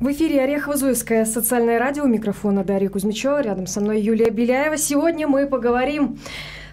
В эфире Орехово-Зуевское социальное радио. Микрофона Дарья Кузьмичева. Рядом со мной Юлия Беляева. Сегодня мы поговорим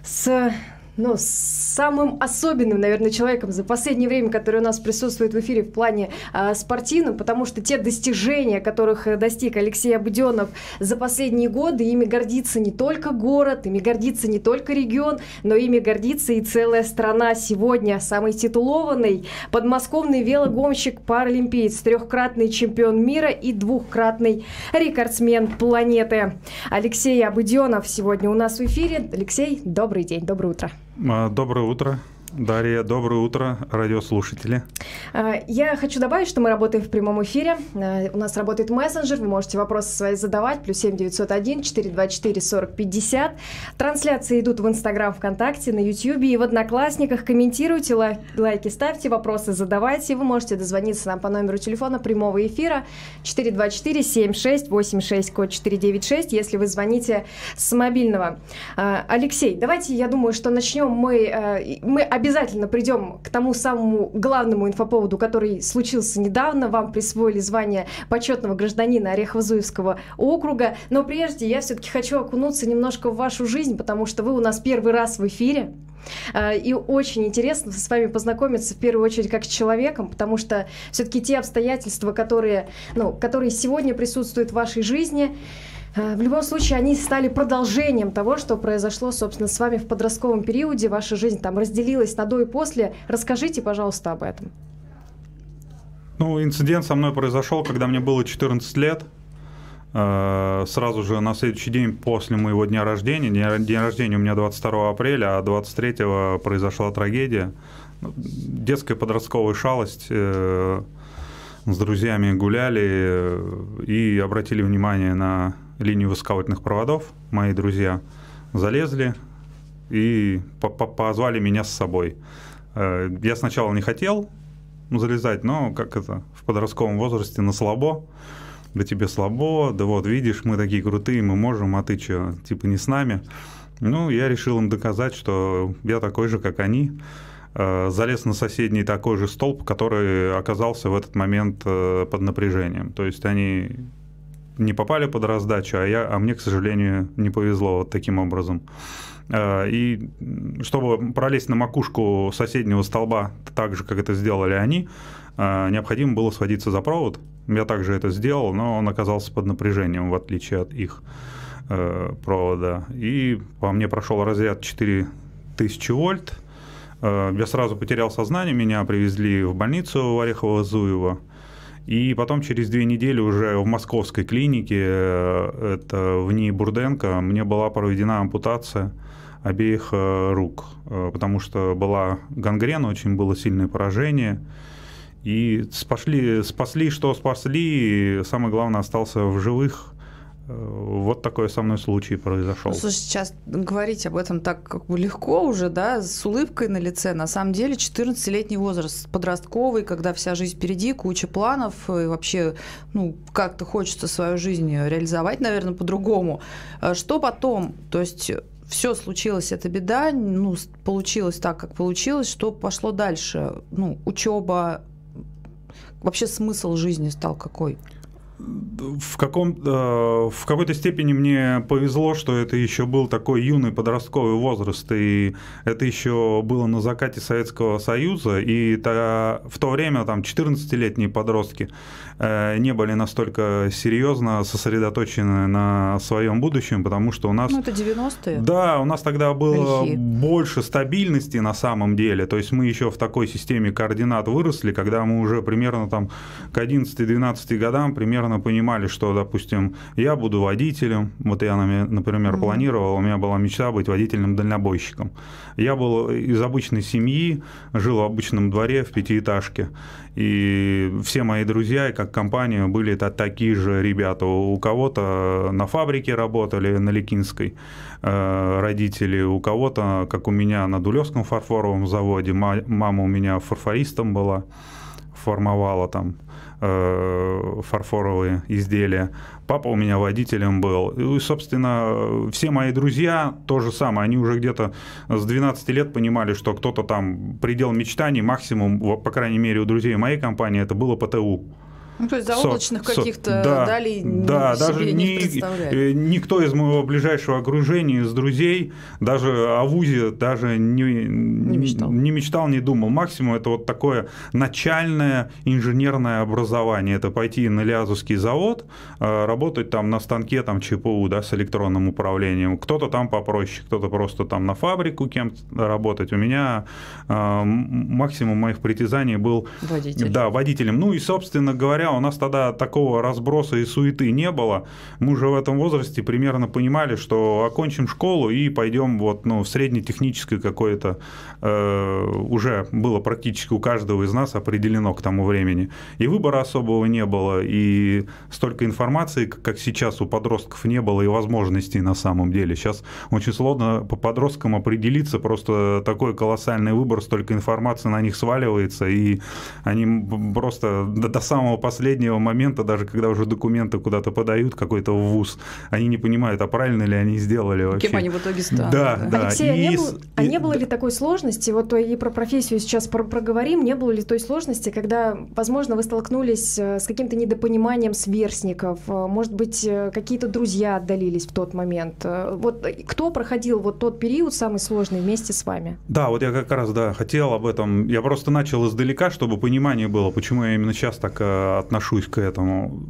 с ну, самым особенным, наверное, человеком за последнее время, который у нас присутствует в эфире в плане э, спортивном, потому что те достижения, которых э, достиг Алексей Абуденов за последние годы, ими гордится не только город, ими гордится не только регион, но ими гордится и целая страна сегодня. Самый титулованный подмосковный велогонщик, паралимпиец, трехкратный чемпион мира и двухкратный рекордсмен планеты. Алексей Абуденов сегодня у нас в эфире. Алексей, добрый день, доброе утро. А, доброе утро. Дарья, доброе утро, радиослушатели. А, я хочу добавить, что мы работаем в прямом эфире. А, у нас работает мессенджер, вы можете вопросы свои задавать. Плюс 7 901 424 40 50. Трансляции идут в Инстаграм, ВКонтакте, на Ютьюбе и в Одноклассниках. Комментируйте, лай лайки ставьте, вопросы задавайте. Вы можете дозвониться нам по номеру телефона прямого эфира 424 76 86 код 496, если вы звоните с мобильного. А, Алексей, давайте, я думаю, что начнем мы, мы обязательно придем к тому самому главному инфоповоду, который случился недавно. Вам присвоили звание почетного гражданина Орехово-Зуевского округа. Но прежде я все-таки хочу окунуться немножко в вашу жизнь, потому что вы у нас первый раз в эфире. А, и очень интересно с вами познакомиться в первую очередь как с человеком, потому что все-таки те обстоятельства, которые, ну, которые сегодня присутствуют в вашей жизни, в любом случае, они стали продолжением того, что произошло, собственно, с вами в подростковом периоде. Ваша жизнь там разделилась на до и после. Расскажите, пожалуйста, об этом. Ну, инцидент со мной произошел, когда мне было 14 лет. Э, сразу же на следующий день после моего дня рождения, день рождения у меня 22 апреля, а 23 произошла трагедия. Ну, детская подростковая шалость. Э, с друзьями гуляли и обратили внимание на линию высоковольтных проводов, мои друзья залезли и позвали меня с собой. Э, я сначала не хотел залезать, но как это в подростковом возрасте на слабо, да тебе слабо, да вот видишь, мы такие крутые, мы можем, а ты что, типа не с нами. Ну, я решил им доказать, что я такой же, как они. Э, залез на соседний такой же столб, который оказался в этот момент э, под напряжением. То есть они не попали под раздачу, а, я, а мне, к сожалению, не повезло вот таким образом. Э, и чтобы пролезть на макушку соседнего столба так же, как это сделали они, э, необходимо было схватиться за провод. Я также это сделал, но он оказался под напряжением, в отличие от их э, провода. И по мне прошел разряд 4000 вольт. Я сразу потерял сознание, меня привезли в больницу в Орехово-Зуево. И потом через две недели уже в московской клинике, э, это в НИИ Бурденко, мне была проведена ампутация обеих э, рук, э, потому что была гангрена, очень было сильное поражение. И спасли, спасли, что спасли, самое главное, остался в живых вот такой со мной случай произошел. Слушай, сейчас говорить об этом так как бы легко уже, да, с улыбкой на лице. На самом деле 14-летний возраст, подростковый, когда вся жизнь впереди, куча планов, и вообще, ну, как-то хочется свою жизнь реализовать, наверное, по-другому. А что потом? То есть все случилось, это беда, ну, получилось так, как получилось, что пошло дальше? Ну, учеба, вообще смысл жизни стал какой? В, каком, э, в какой-то степени мне повезло, что это еще был такой юный подростковый возраст, и это еще было на закате Советского Союза, и то, в то время там 14-летние подростки не были настолько серьезно сосредоточены на своем будущем, потому что у нас... Ну, это 90-е. Да, у нас тогда было Лихи. больше стабильности на самом деле, то есть мы еще в такой системе координат выросли, когда мы уже примерно там к 11-12 годам примерно понимали, что, допустим, я буду водителем. Вот я, например, mm-hmm. планировал, у меня была мечта быть водителем-дальнобойщиком. Я был из обычной семьи, жил в обычном дворе в пятиэтажке. И все мои друзья, как компания, были это такие же ребята. У кого-то на фабрике работали, на Ликинской э, родители, у кого-то, как у меня, на Дулевском фарфоровом заводе. Мама у меня фарфористом была, формовала там фарфоровые изделия. Папа у меня водителем был. И, собственно, все мои друзья то же самое. Они уже где-то с 12 лет понимали, что кто-то там предел мечтаний, максимум, по крайней мере, у друзей моей компании, это было ПТУ. Ну, то есть заоблачных каких-то да, далей да, себе даже не ни, э, никто из моего ближайшего окружения, из друзей, даже о ВУЗе даже не, не, мечтал. не мечтал, не думал. Максимум это вот такое начальное инженерное образование. Это пойти на Лиазовский завод, э, работать там на станке там ЧПУ, да, с электронным управлением. Кто-то там попроще, кто-то просто там на фабрику кем-то работать. У меня э, максимум моих притязаний был Водитель. да, водителем. Ну и, собственно говоря, у нас тогда такого разброса и суеты не было. Мы уже в этом возрасте примерно понимали, что окончим школу и пойдем вот, ну, в среднетехническое какое-то, э, уже было практически у каждого из нас определено к тому времени. И выбора особого не было, и столько информации, как сейчас у подростков не было, и возможностей на самом деле. Сейчас очень сложно по подросткам определиться, просто такой колоссальный выбор, столько информации на них сваливается, и они просто до, до самого последнего момента, даже когда уже документы куда-то подают, какой-то в ВУЗ, они не понимают, а правильно ли они сделали вообще. Кем они в итоге станут. Да, да. Алексей, а и... а не было, а не было ли такой сложности, вот и про профессию сейчас про проговорим, не было ли той сложности, когда, возможно, вы столкнулись э, с каким-то недопониманием сверстников, э, может быть, э, какие-то друзья отдалились в тот момент. Вот кто проходил вот тот период самый сложный вместе с вами? Да, вот я как раз, да, хотел об этом. Я просто начал издалека, чтобы понимание было, почему я именно сейчас так отношусь к этому.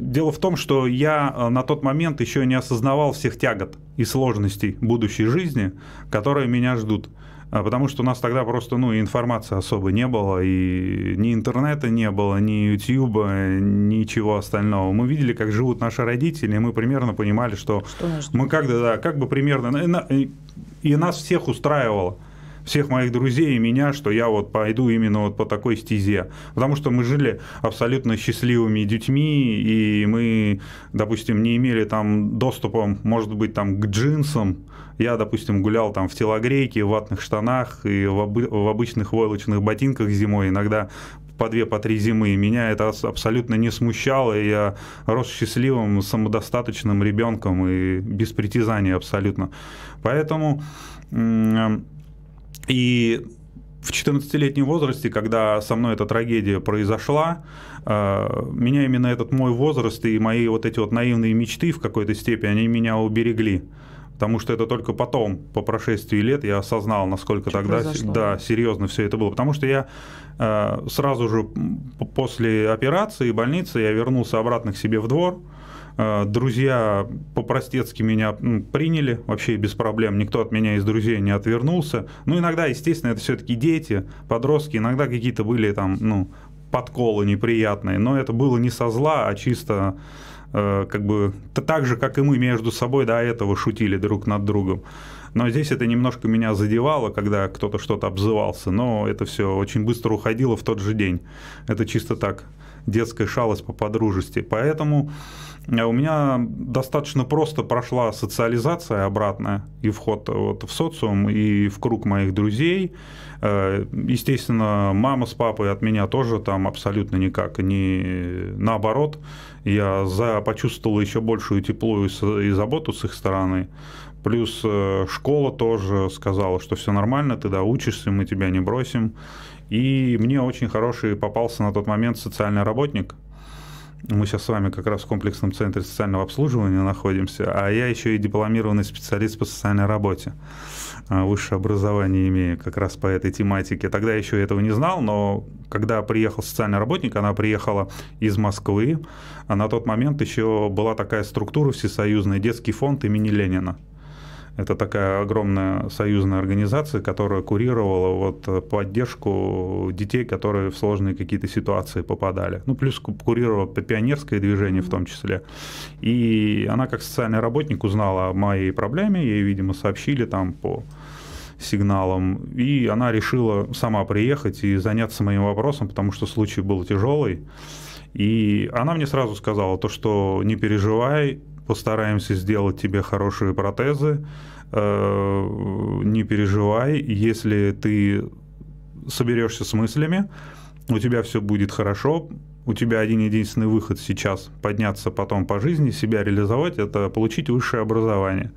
Дело в том, что я на тот момент еще не осознавал всех тягот и сложностей будущей жизни, которые меня ждут. А, потому что у нас тогда просто ну, информации особо не было, и ни интернета не было, ни Ютьюба, ничего остального. Мы видели, как живут наши родители, и мы примерно понимали, что, что мы как, да, как бы примерно... И нас всех устраивало всех моих друзей и меня, что я вот пойду именно вот по такой стезе. Потому что мы жили абсолютно счастливыми детьми, и мы, допустим, не имели там доступа, может быть, там к джинсам, я, допустим, гулял там в телогрейке, в ватных штанах и в, обы- в обычных войлочных ботинках зимой, иногда по две, по три зимы. Меня это абсолютно не смущало, и я рос счастливым, самодостаточным ребенком и без притязаний абсолютно. Поэтому и в 14-летнем возрасте, когда со мной эта трагедия произошла, э, меня именно этот мой возраст и мои вот эти вот наивные мечты в какой-то степени, они меня уберегли. Потому что это только потом, по прошествии лет, я осознал, насколько что тогда да, серьезно все это было. Потому что я э, сразу же после операции больницы я вернулся обратно к себе в двор. Э, друзья по-простецки меня приняли вообще без проблем. Никто от меня из друзей не отвернулся. Ну, иногда, естественно, это все-таки дети, подростки. Иногда какие-то были там, ну, подколы неприятные. Но это было не со зла, а чисто Э, как бы так же, как и мы между собой до этого шутили друг над другом. Но здесь это немножко меня задевало, когда кто-то что-то обзывался, но это все очень быстро уходило в тот же день. Это чисто так, детская шалость по подружести. Поэтому у меня достаточно просто прошла социализация обратная и вход вот в социум, и в круг моих друзей. Э, естественно, мама с папой от меня тоже там абсолютно никак, не наоборот я за, почувствовал еще большую тепло и, и заботу с их стороны. Плюс э, школа тоже сказала, что все нормально, ты доучишься, мы тебя не бросим. И мне очень хороший попался на тот момент социальный работник. Мы сейчас с вами как раз в комплексном центре социального обслуживания находимся, а я еще и дипломированный специалист по социальной работе. А, высшее образование имею как раз по этой тематике. Тогда я еще этого не знал, но когда приехал социальный работник, она приехала из Москвы, а на тот момент еще была такая структура всесоюзная, детский фонд имени Ленина. Это такая огромная союзная организация, которая курировала вот поддержку детей, которые в сложные какие-то ситуации попадали. Ну, плюс курировала пионерское движение в том числе. И она как социальный работник узнала о моей проблеме, ей, видимо, сообщили там по сигналам, и она решила сама приехать и заняться моим вопросом, потому что случай был тяжелый. И она мне сразу сказала то, что не переживай, постараемся сделать тебе хорошие протезы, э, не переживай, если ты соберешься с мыслями, у тебя все будет хорошо, у тебя один единственный выход сейчас подняться потом по жизни, себя реализовать, это получить высшее образование.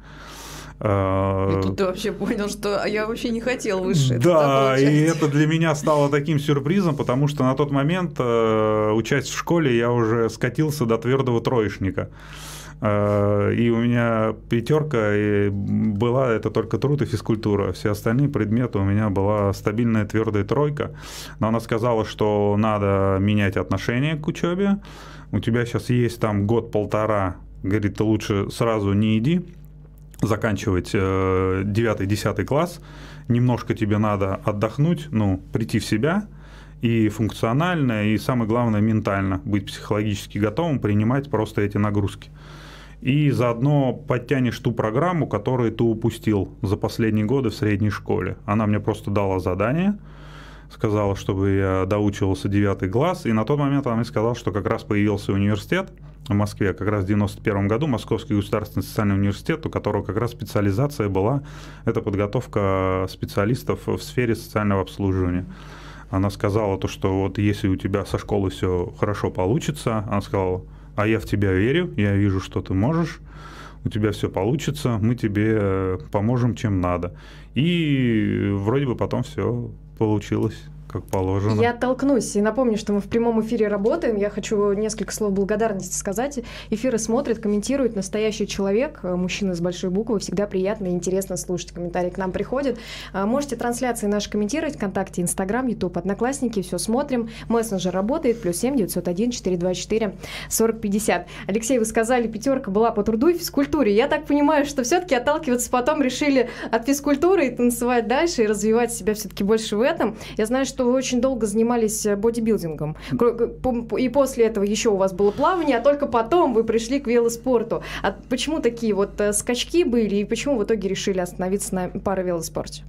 И тут ты вообще понял, что я вообще не хотел выше. Да, и это для меня стало таким сюрпризом, потому что на тот момент, учась в школе, я уже скатился до твердого троечника. Э, и у меня пятерка и была это только труд и физкультура. Все остальные предметы у меня была стабильная твердая тройка. Но она сказала, что надо менять отношение к учебе. У тебя сейчас есть там год-полтора. Говорит, ты лучше сразу не иди заканчивать 9-10 э, класс. Немножко тебе надо отдохнуть, ну, прийти в себя и функционально, и самое главное, ментально быть психологически готовым принимать просто эти нагрузки и заодно подтянешь ту программу, которую ты упустил за последние годы в средней школе. Она мне просто дала задание, сказала, чтобы я доучивался 9 класс, и на тот момент она мне сказала, что как раз появился университет в Москве, как раз в 91 году, Московский государственный социальный университет, у которого как раз специализация была, это подготовка специалистов в сфере социального обслуживания. Она сказала то, что вот если у тебя со школы все хорошо получится, она сказала, а я в тебя верю, я вижу, что ты можешь, у тебя все получится, мы тебе э, поможем, чем надо. И вроде бы потом все получилось как положено. Я оттолкнусь и напомню, что мы в прямом эфире работаем. Я хочу несколько слов благодарности сказать. Эфиры смотрит, комментирует настоящий человек, э, мужчина с большой буквы. Всегда приятно и интересно слушать комментарии к нам приходят. А, можете трансляции наши комментировать ВКонтакте, Инстаграм, Ютуб, Одноклассники. Все смотрим. Мессенджер работает. Плюс семь девятьсот один четыре два четыре сорок пятьдесят. Алексей, вы сказали, пятерка была по труду и физкультуре. Я так понимаю, что все-таки отталкиваться потом решили от физкультуры и танцевать дальше, и развивать себя все-таки больше в этом. Я знаю, что вы очень долго занимались э, бодибилдингом. И после этого еще у вас было плавание, а только потом вы пришли к велоспорту. А почему такие вот э, скачки были и почему в итоге решили остановиться на паравелоспорте?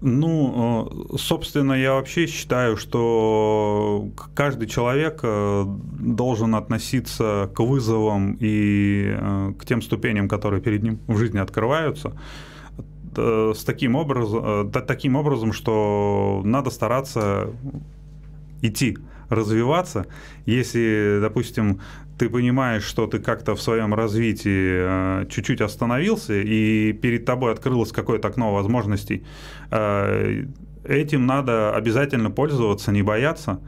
Ну, э, собственно, я вообще считаю, что каждый человек должен относиться к вызовам и к тем ступеням, которые перед ним в жизни открываются, с таким образом, э, таким образом, что надо стараться идти, развиваться. Если, допустим, ты понимаешь, что ты как-то в своем развитии э, чуть-чуть остановился, и перед тобой открылось какое-то окно возможностей, этим надо обязательно пользоваться, не бояться.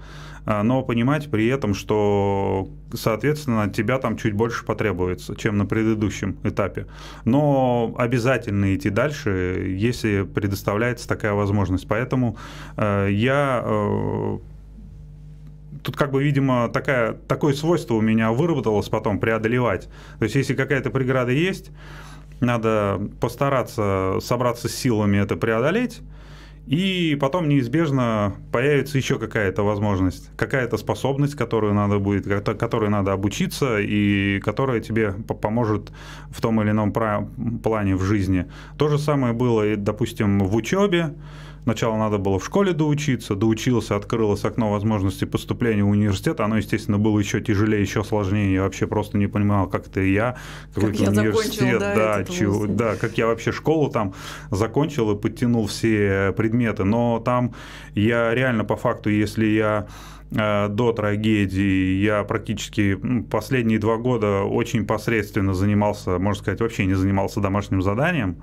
А, но понимать при этом, что, соответственно, от тебя там чуть больше потребуется, чем на предыдущем этапе. Но обязательно идти дальше, если предоставляется такая возможность. Поэтому э, я э, тут как бы, видимо, такая, такое свойство у меня выработалось потом преодолевать. То есть, если какая-то преграда есть, надо постараться собраться с силами это преодолеть, и потом неизбежно появится еще какая-то возможность, какая-то способность, которую надо будет, которой надо обучиться и которая тебе поможет в том или ином плане в жизни. То же самое было, допустим, в учебе. Сначала надо было в школе доучиться, доучился, открылось окно возможности поступления в университет. Оно, естественно, было еще тяжелее, еще сложнее. Я вообще просто не понимал, как это я, какой-то как университет, да, да, чего, да, как я вообще школу там закончил и подтянул все предметы. Но там я реально по факту, если я до трагедии я практически последние два года очень посредственно занимался, можно сказать, вообще не занимался домашним заданием,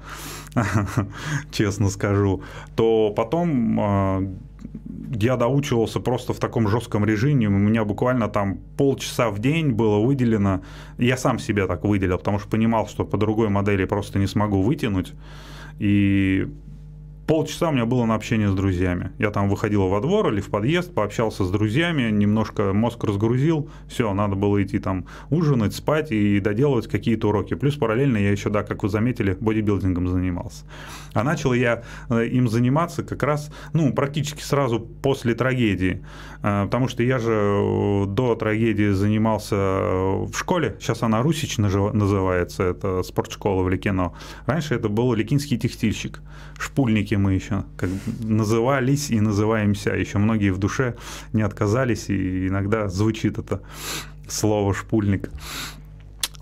честно скажу, то потом э, я доучивался просто в таком жестком режиме. У меня буквально там полчаса в день было выделено. Я сам себя так выделил, потому что понимал, что по другой модели просто не смогу вытянуть. И полчаса у меня было на общение с друзьями. Я там выходил во двор или в подъезд, пообщался с друзьями, немножко мозг разгрузил, все, надо было идти там ужинать, спать и доделывать какие-то уроки. Плюс параллельно я еще, да, как вы заметили, бодибилдингом занимался. А начал я э, им заниматься как раз, ну, практически сразу после трагедии, э, потому что я же э, до трагедии занимался в школе, сейчас она Русич называется, это спортшкола в Ликино. Раньше это был Ликинский текстильщик, шпульники мы еще как назывались и называемся. Еще многие в душе не отказались, и иногда звучит это слово «шпульник».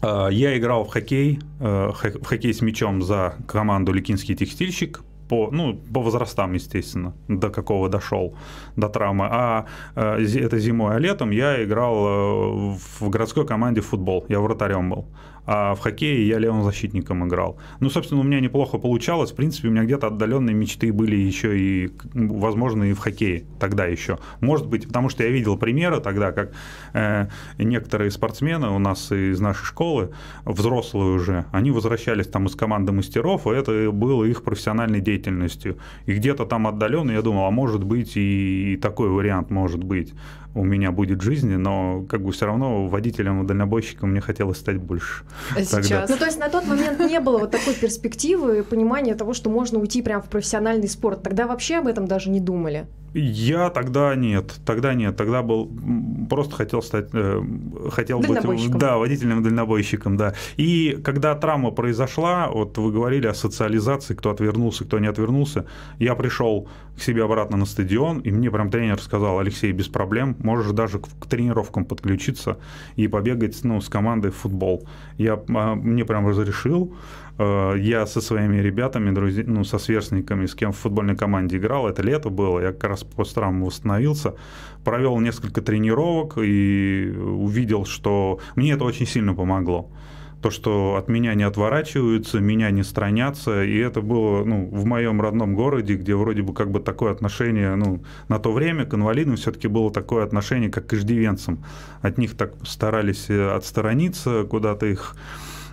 А, я играл в хоккей, э, в хоккей с мячом за команду «Ликинский текстильщик». по, ну, по возрастам, естественно, до какого дошел, до травмы. А э, это зимой, а летом я играл э, в городской команде футбол. Я вратарем был а в хоккее я левым защитником играл. Ну, собственно, у меня неплохо получалось. В принципе, у меня где-то отдаленные мечты были еще и, возможно, и в хоккее тогда еще. Может быть, потому что я видел примеры тогда, как э, некоторые спортсмены у нас из нашей школы, взрослые уже, они возвращались там из команды мастеров, и это было их профессиональной деятельностью. И где-то там отдаленно я думал, а может быть и, такой вариант может быть у меня будет жизни, но как бы все равно водителем и дальнобойщиком мне хотелось стать больше. А сейчас? Ну, то есть на тот момент не было вот такой перспективы, понимания того, что можно уйти прямо в профессиональный спорт. Тогда вообще об этом даже не думали? Я тогда нет, тогда нет, тогда был просто хотел стать, э, хотел быть, да, водителем дальнобойщиком, да. И когда травма произошла, вот вы говорили о социализации, кто отвернулся, кто не отвернулся, я пришел к себе обратно на стадион, и мне прям тренер сказал, Алексей, без проблем, можешь даже к, тренировкам подключиться и побегать, ну, с командой в футбол. Я а, мне прям разрешил. Э, я со своими ребятами, друзья, ну, со сверстниками, с кем в футбольной команде играл, это лето было, я как раз после травмы восстановился, провел несколько тренировок и увидел, что мне это очень сильно помогло то, что от меня не отворачиваются, меня не странятся, и это было ну, в моем родном городе, где вроде бы как бы такое отношение, ну, на то время к инвалидам все-таки было такое отношение, как к иждивенцам. От них так старались э, отсторониться, куда-то их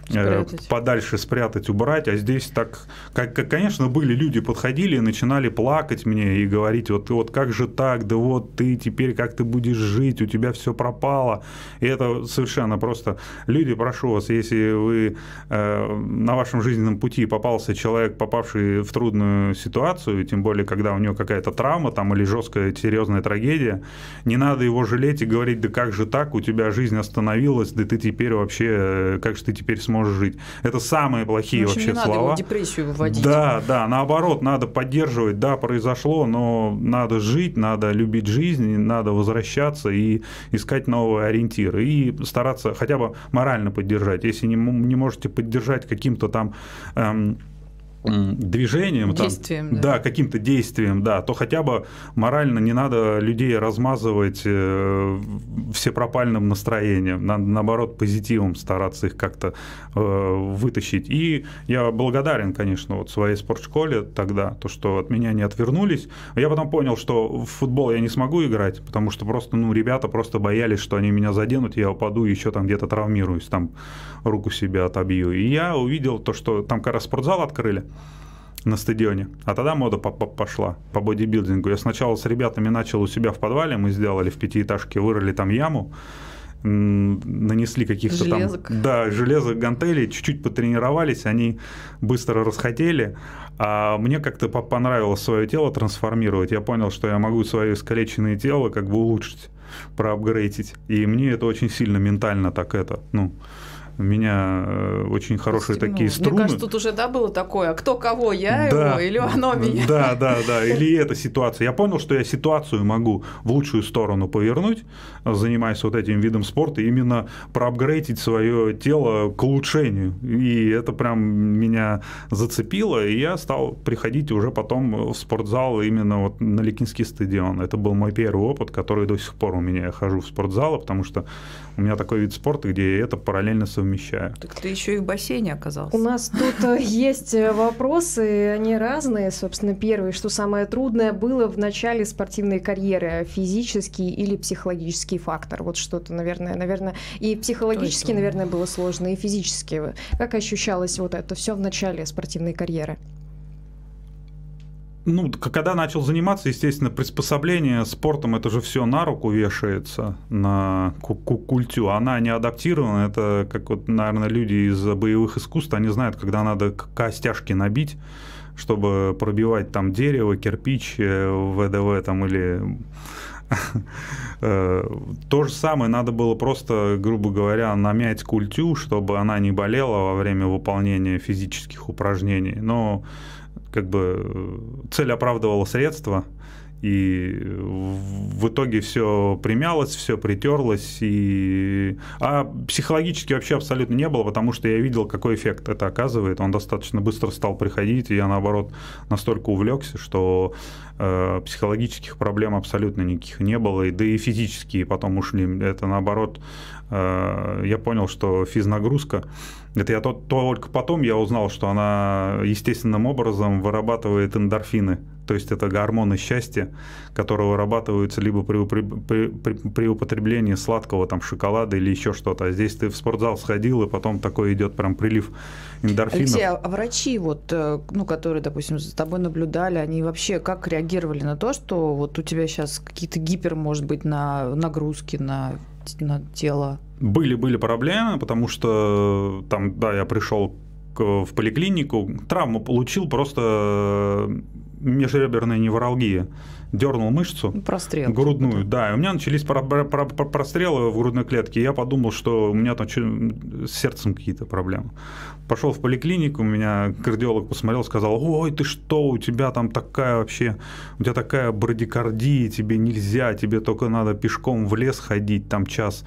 спрятать. подальше спрятать, убрать, а здесь так, как, как, конечно, были люди подходили и начинали плакать мне и говорить, вот, вот как же так, да вот ты теперь как ты будешь жить, у тебя все пропало, и это совершенно просто, люди, прошу вас, если вы э, на вашем жизненном пути попался человек, попавший в трудную ситуацию, тем более, когда у него какая-то травма там или жесткая серьезная трагедия, не надо его жалеть и говорить, да как же так, у тебя жизнь остановилась, да ты теперь вообще, э, как же ты теперь сможешь сможешь жить. Это самые плохие ну, общем, вообще не слова. Надо его депрессию выводить. Да, да, наоборот, надо поддерживать, да, произошло, но надо жить, надо любить жизнь, надо возвращаться и искать новые ориентиры и стараться хотя бы морально поддержать. Если не, не можете поддержать каким-то там эм, движением, действием, там, да, да каким-то действием, да, то хотя бы морально не надо людей размазывать э, всепропальным настроением, надо наоборот позитивом стараться их как-то э, вытащить. И я благодарен, конечно, вот своей спортшколе тогда, то, что от меня не отвернулись. Я потом понял, что в футбол я не смогу играть, потому что просто, ну, ребята просто боялись, что они меня заденут, я упаду, еще там где-то травмируюсь, там руку себе отобью. И я увидел то, что там как раз спортзал открыли, на стадионе. А тогда мода пошла по бодибилдингу. Я сначала с ребятами начал у себя в подвале, мы сделали в пятиэтажке, вырыли там яму, нанесли каких-то там... Да, железо, гантелей, чуть-чуть потренировались, они быстро расхотели. А мне как-то понравилось свое тело трансформировать. Я понял, что я могу свое искалеченное тело как бы улучшить, проапгрейдить. И мне это очень сильно ментально так это, ну, у меня э, очень хорошие такие ну, струны. Мне кажется, тут уже да было такое, а кто кого, я да, его или оно меня. Да, да, да, или эта ситуация. Я понял, что я ситуацию могу в лучшую сторону повернуть, занимаясь вот этим видом спорта, именно проапгрейдить свое тело к улучшению. И это прям меня зацепило, и я стал приходить уже потом в спортзал именно вот на Ликинский стадион. Это был мой первый опыт, который до сих пор у меня. Я хожу в спортзалы, потому что у меня такой вид спорта, где это параллельно совмещаю. Так ты еще и в бассейне оказался. У нас тут э, есть э, вопросы, они разные. Собственно, первый, что самое трудное было в начале спортивной карьеры, физический или психологический фактор? Вот что-то, наверное, наверное, и психологически, наверное, было сложно, и физически. Как ощущалось вот это все в начале спортивной карьеры? Ну, когда начал заниматься, естественно, приспособление спортом, это же все на руку вешается, на культю. Она не адаптирована. Это как вот, наверное, люди из боевых искусств, они знают, когда надо костяшки набить, чтобы пробивать там дерево, кирпич, э, ВДВ там или э, то же самое надо было просто, грубо говоря, намять культю, чтобы она не болела во время выполнения физических упражнений. Но как бы цель оправдывала средства, И в итоге все примялось, все притерлось. И... А психологически вообще абсолютно не было, потому что я видел, какой эффект это оказывает. Он достаточно быстро стал приходить, и я, наоборот, настолько увлекся, что э, психологических проблем абсолютно никаких не было. И, да и физические потом ушли. Это, наоборот, я понял, что физнагрузка это я только потом я узнал, что она естественным образом вырабатывает эндорфины. То есть это гормоны счастья, которые вырабатываются либо при, при, при, при употреблении сладкого там шоколада или еще что-то. А здесь ты в спортзал сходил, и потом такой идет прям прилив эндорфинов. Алексей, а врачи, вот, э, ну, которые, допустим, за тобой наблюдали, они вообще как реагировали на то, что вот у тебя сейчас какие-то гипер, может быть, на нагрузки на, на тело? Были, были проблемы, потому что там, да, я пришел в поликлинику, травму получил просто межреберная невралгия. Дернул мышцу Прострел. грудную, да, и у меня начались прострелы в грудной клетке, и я подумал, что у меня там с сердцем какие-то проблемы. Пошел в поликлинику, у меня кардиолог посмотрел, сказал, ой, ты что, у тебя там такая вообще, у тебя такая брадикардия, тебе нельзя, тебе только надо пешком в лес ходить там час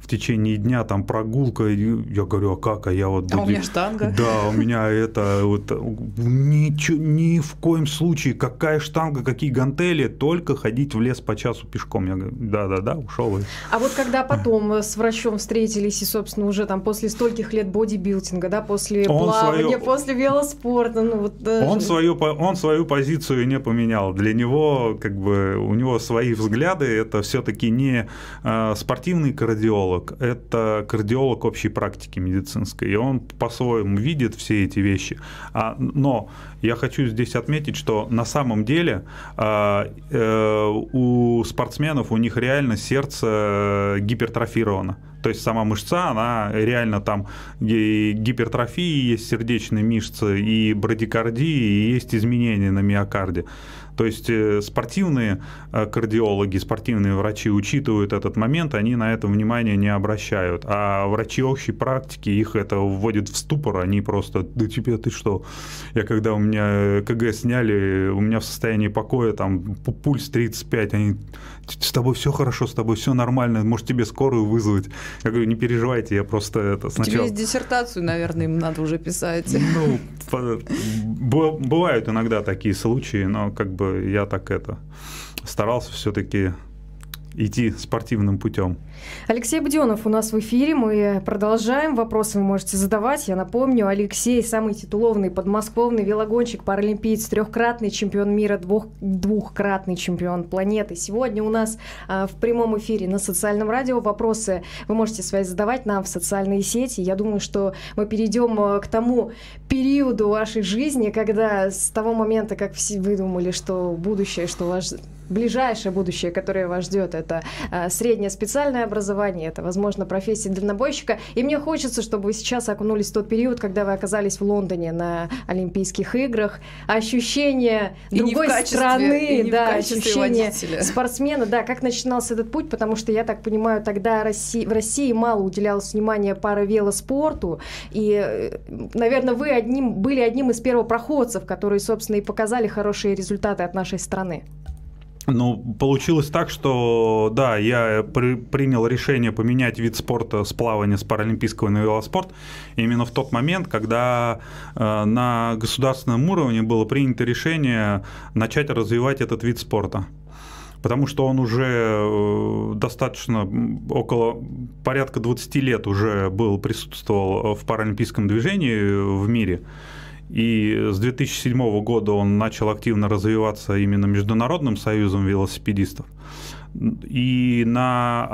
в течение дня там прогулка. Я говорю, а как? А я вот... А у меня штанга. Да, у меня это вот... Ничего, ни в коем случае. Какая штанга, какие гантели, только ходить в лес по часу пешком. Я говорю, да-да-да, ушел. А вот когда потом с врачом встретились и, собственно, уже там после стольких лет бодибилдинга, да, после он плавания, свою... после велоспорта, ну вот... Даже... Он, свою, он свою позицию не поменял. Для него, как бы, у него свои взгляды, это все-таки не э, спортивный кардиолог, кардиолог, это кардиолог общей практики медицинской, и он по-своему видит все эти вещи. А, но я хочу здесь отметить, что на самом деле а, э, у спортсменов, у них реально сердце гипертрофировано. То есть сама мышца, она реально там гипертрофии, есть сердечные мышцы, и брадикардии, и есть изменения на миокарде. То есть э, спортивные э, кардиологи, спортивные врачи учитывают этот момент, они на это внимание не обращают. А врачи общей практики, их это вводит в ступор, они просто, да тебе ты что? Я когда у меня КГ сняли, у меня в состоянии покоя там пульс 35, они с тобой все хорошо, с тобой все нормально, может тебе скорую вызвать. Я говорю, не переживайте, я просто это сначала... Тебе диссертацию, наверное, им надо уже писать. Ну, бывают иногда такие случаи, но как бы я так это старался все-таки идти спортивным путем. Алексей Буденов у нас в эфире. Мы продолжаем. Вопросы вы можете задавать. Я напомню, Алексей самый титулованный подмосковный велогонщик, паралимпиец, трехкратный чемпион мира, двух, двухкратный чемпион планеты. Сегодня у нас а, в прямом эфире на социальном радио вопросы вы можете свои задавать нам в социальные сети. Я думаю, что мы перейдем а, к тому периоду вашей жизни, когда с того момента, как все вы думали, что будущее, что ваш ближайшее будущее, которое вас ждет, это а, среднее специальное образование, это, возможно, профессия дальнобойщика. И мне хочется, чтобы вы сейчас окунулись в тот период, когда вы оказались в Лондоне на Олимпийских играх. Ощущение и другой страны, да, ощущение водителя. спортсмена, да, как начинался этот путь, потому что, я так понимаю, тогда России, в России мало уделялось внимания паравелоспорту, и, э, наверное, вы одним, были одним из первопроходцев, которые, собственно, и показали хорошие результаты от нашей страны. Ну, получилось так, что, да, я при, принял решение поменять вид спорта с плавания с паралимпийского на велоспорт именно в тот момент, когда э, на государственном уровне было принято решение начать развивать этот вид спорта потому что он уже э, достаточно около порядка 20 лет уже был присутствовал в паралимпийском движении в мире. И с 2007 года он начал активно развиваться именно Международным союзом велосипедистов. И на,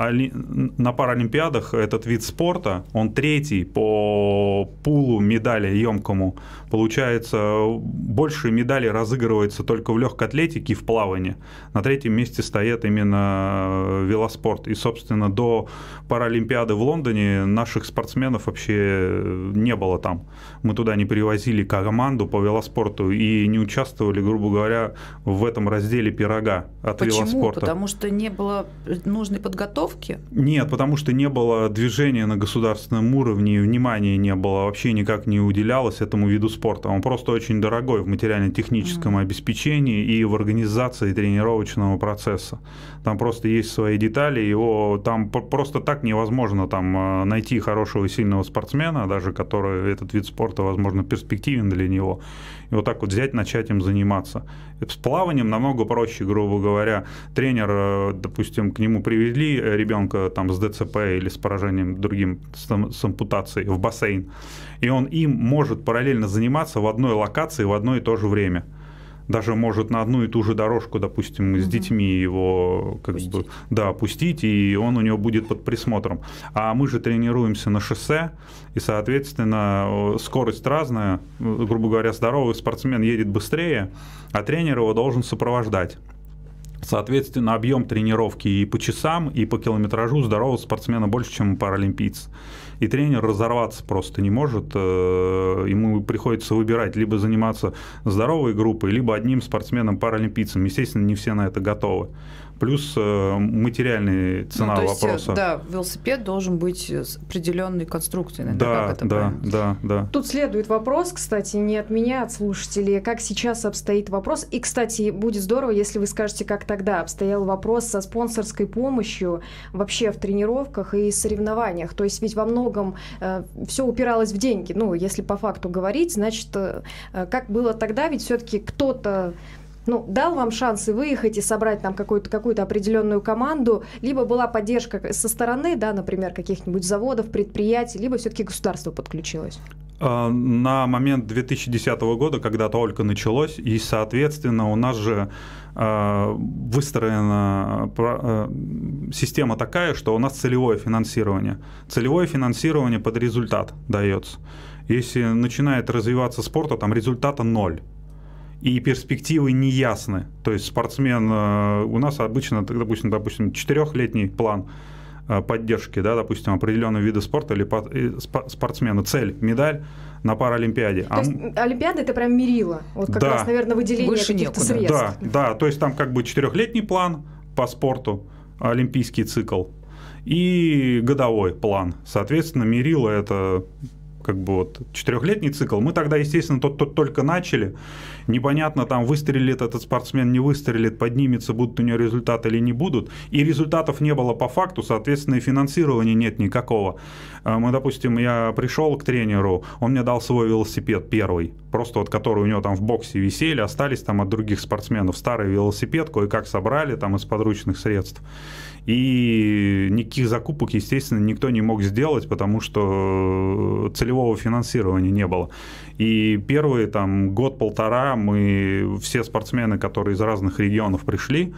на Паралимпиадах этот вид спорта, он третий по пулу медалей емкому. Получается, больше медалей разыгрывается только в легкой атлетике и в плавании. На третьем месте стоит именно велоспорт. И, собственно, до Паралимпиады в Лондоне наших спортсменов вообще не было там. Мы туда не привозили команду по велоспорту и не участвовали, грубо говоря, в этом разделе пирога от Почему? велоспорта. Потому что не было нужной подготовки? Нет, потому что не было движения на государственном уровне, внимания не было, вообще никак не уделялось этому виду спорта. Он просто очень дорогой в материально-техническом mm. обеспечении и в организации тренировочного процесса. Там просто есть свои детали, его там просто так невозможно там э, найти хорошего сильного спортсмена, даже который этот вид спорта, возможно, перспективен для него и вот так вот взять, начать им заниматься. С плаванием намного проще, грубо говоря. Тренер, э, допустим, к нему привезли ребенка там с ДЦП или с поражением другим, с, с ампутацией в бассейн, и он им может параллельно заниматься в одной локации в одно и то же время даже может на одну и ту же дорожку, допустим, с детьми его как пустить. бы да пустить, и он у него будет под присмотром. А мы же тренируемся на шоссе, и соответственно скорость разная. Грубо говоря, здоровый спортсмен едет быстрее, а тренер его должен сопровождать. Соответственно, объем тренировки и по часам, и по километражу здорового спортсмена больше, чем у паралимпийца и тренер разорваться просто не может. Э, ему приходится выбирать либо заниматься здоровой группой, либо одним спортсменом-паралимпийцем. Естественно, не все на это готовы плюс э, материальная цена ну, то есть, э, вопроса. Да, велосипед должен быть с определенной конструкцией. Да, как это да, да, да. Тут следует вопрос, кстати, не от меня, а от слушателей, как сейчас обстоит вопрос. И, кстати, будет здорово, если вы скажете, как тогда обстоял вопрос со спонсорской помощью вообще в тренировках и соревнованиях. То есть ведь во многом э, все упиралось в деньги. Ну, если по факту говорить, значит, э, как было тогда, ведь все-таки кто-то ну, дал вам шансы выехать и собрать там какую-то какую определенную команду, либо была поддержка со стороны, да, например, каких-нибудь заводов, предприятий, либо все-таки государство подключилось? А, на момент 2010 года, когда только началось, и, соответственно, у нас же а, выстроена а, система такая, что у нас целевое финансирование. Целевое финансирование под результат дается. Если начинает развиваться спорт, то там результата ноль и перспективы не ясны. То есть спортсмен, э, у нас обычно, допустим, допустим четырехлетний план э, поддержки, да, допустим, определенного вида спорта или спортсмена, цель, медаль на Паралимпиаде. То а... есть Олимпиада это прям мерило, вот как да. раз, наверное, выделение каких-то средств. Да, да, то есть там как бы четырехлетний план по спорту, олимпийский цикл, и годовой план. Соответственно, мерило это как бы вот четырехлетний цикл. Мы тогда, естественно, тот, тот только начали. Непонятно, там выстрелит этот спортсмен, не выстрелит, поднимется, будут у него результаты или не будут. И результатов не было по факту, соответственно, и финансирования нет никакого. А мы, допустим, я пришел к тренеру, он мне дал свой велосипед первый, просто вот который у него там в боксе висели, остались там от других спортсменов. Старый велосипед, кое-как собрали там из подручных средств. И никаких закупок, естественно, никто не мог сделать, потому что целевого финансирования не было. И первые там год-полтора мы, все спортсмены, которые из разных регионов пришли,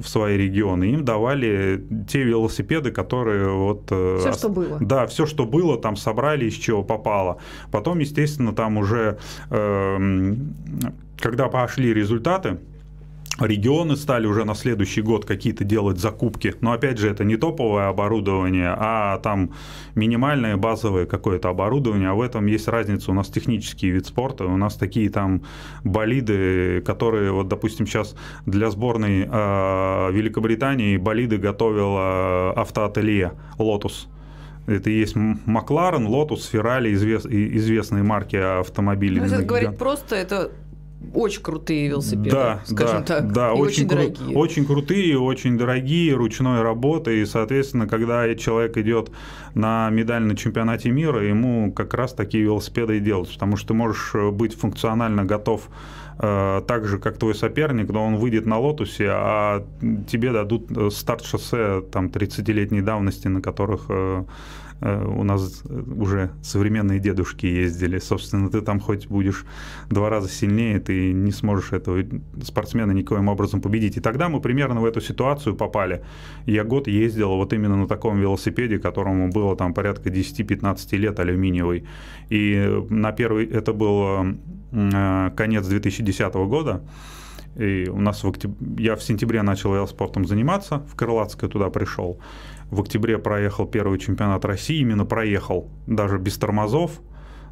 в свои регионы, им давали те велосипеды, которые вот... Э, все, что было. Да, все, что было, там собрали, из чего попало. Потом, естественно, там уже, э, когда пошли результаты, регионы стали уже на следующий год какие-то делать закупки. Но опять же, это не топовое оборудование, а там минимальное базовое какое-то оборудование. А в этом есть разница. У нас технический вид спорта, у нас такие там болиды, которые, вот, допустим, сейчас для сборной э, Великобритании болиды готовил э, автоателье Lotus. Это есть Макларен, Ferrari, извест, известные марки автомобилей. Ну, если говорить просто, это очень крутые велосипеды, да, скажем да, так. Да, и очень, очень дорогие. Очень крутые, очень дорогие, ручной работы. И, соответственно, когда человек идет на медаль на чемпионате мира, ему как раз такие велосипеды и делают. Потому что ты можешь быть функционально готов э, так же, как твой соперник, но он выйдет на лотусе, а тебе дадут э, старт шоссе там 30-летней давности, на которых э, Э, у нас уже современные дедушки ездили. Собственно, ты там хоть будешь два раза сильнее, ты не сможешь этого спортсмена никоим образом победить. И тогда мы примерно в эту ситуацию попали. Я год ездил вот именно на таком велосипеде, которому было там порядка 10-15 лет, алюминиевый. И на первый, это был э, конец 2010 года. И у нас в октябре, я в сентябре начал велоспортом заниматься, в Крылатское туда пришел. В октябре проехал первый чемпионат России, именно проехал, даже без тормозов.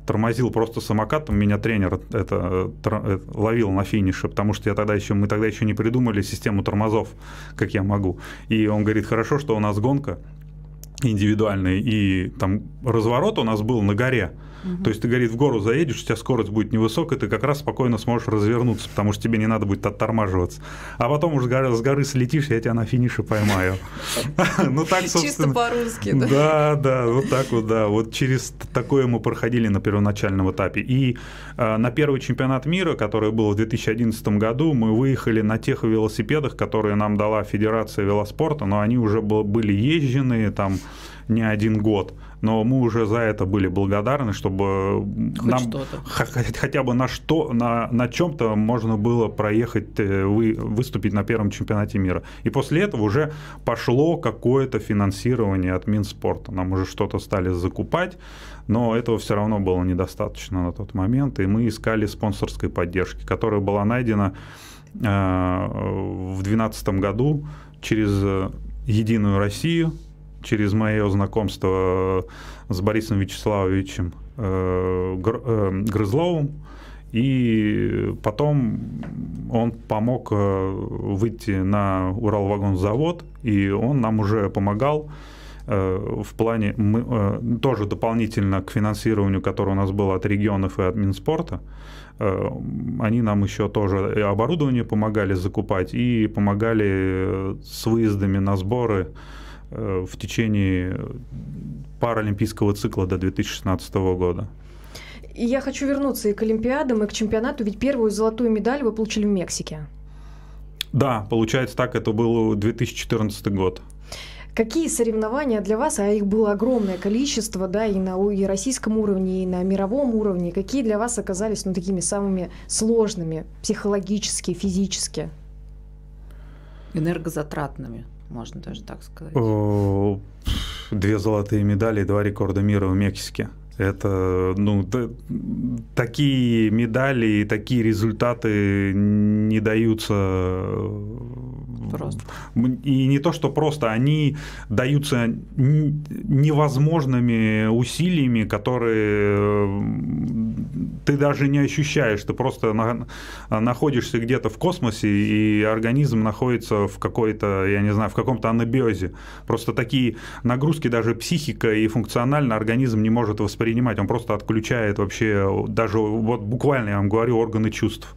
тормозил просто самокатом, меня тренер это, это ловил на финише, потому что я тогда еще, мы тогда еще не придумали систему тормозов, как я могу. И он говорит, хорошо, что у нас гонка индивидуальная, и там разворот у нас был на горе, Угу. То есть ты, говорит, в гору заедешь, у тебя скорость будет невысокая, ты как раз спокойно сможешь развернуться, потому что тебе не надо будет оттормаживаться. А потом уже с горы слетишь, я тебя на финише поймаю. Ну так, Чисто по-русски, да? Да, да, вот так вот, да. Вот через такое мы проходили на первоначальном этапе. И э, на первый чемпионат мира, который был в 2011 году, мы выехали на тех велосипедах, которые нам дала Федерация велоспорта, но они уже были езженные там не один год но мы уже за это были благодарны, чтобы Хоть нам хотя бы на что, на, на чем-то можно было проехать, э, вы, выступить на первом чемпионате мира. И после этого уже пошло какое-то финансирование от Минспорта. Нам уже что-то стали закупать, но этого все равно было недостаточно на тот момент, и мы искали спонсорской поддержки, которая была найдена э, в 2012 году через Единую Россию, через мое знакомство с Борисом Вячеславовичем э, э, Грызловым. И потом он помог э, выйти на Уралвагонзавод, и он нам уже помогал в плане мы, тоже дополнительно к финансированию, которое у нас было от регионов и от Минспорта, они нам еще тоже и оборудование помогали закупать и помогали с выездами на сборы в течение паралимпийского цикла до 2016 года. И я хочу вернуться и к Олимпиадам, и к чемпионату, ведь первую золотую медаль вы получили в Мексике. Да, получается так, это был 2014 год. Какие соревнования для вас, а их было огромное количество, да, и на и российском уровне, и на мировом уровне, какие для вас оказались ну, такими самыми сложными, психологически, физически? Энергозатратными можно даже так сказать. Две золотые медали и два рекорда мира в Мексике. Это, ну, такие медали и такие результаты не даются Просто. И не то, что просто, они даются невозможными усилиями, которые ты даже не ощущаешь. Ты просто на, находишься где-то в космосе, и организм находится в какой-то, я не знаю, в каком-то анабиозе. Просто такие нагрузки даже психика и функционально организм не может воспринимать. Он просто отключает вообще, даже вот буквально, я вам говорю, органы чувств.